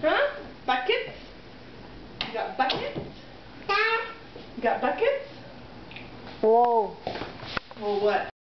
Huh? Buckets? You got buckets? You got buckets? Whoa. Well, what?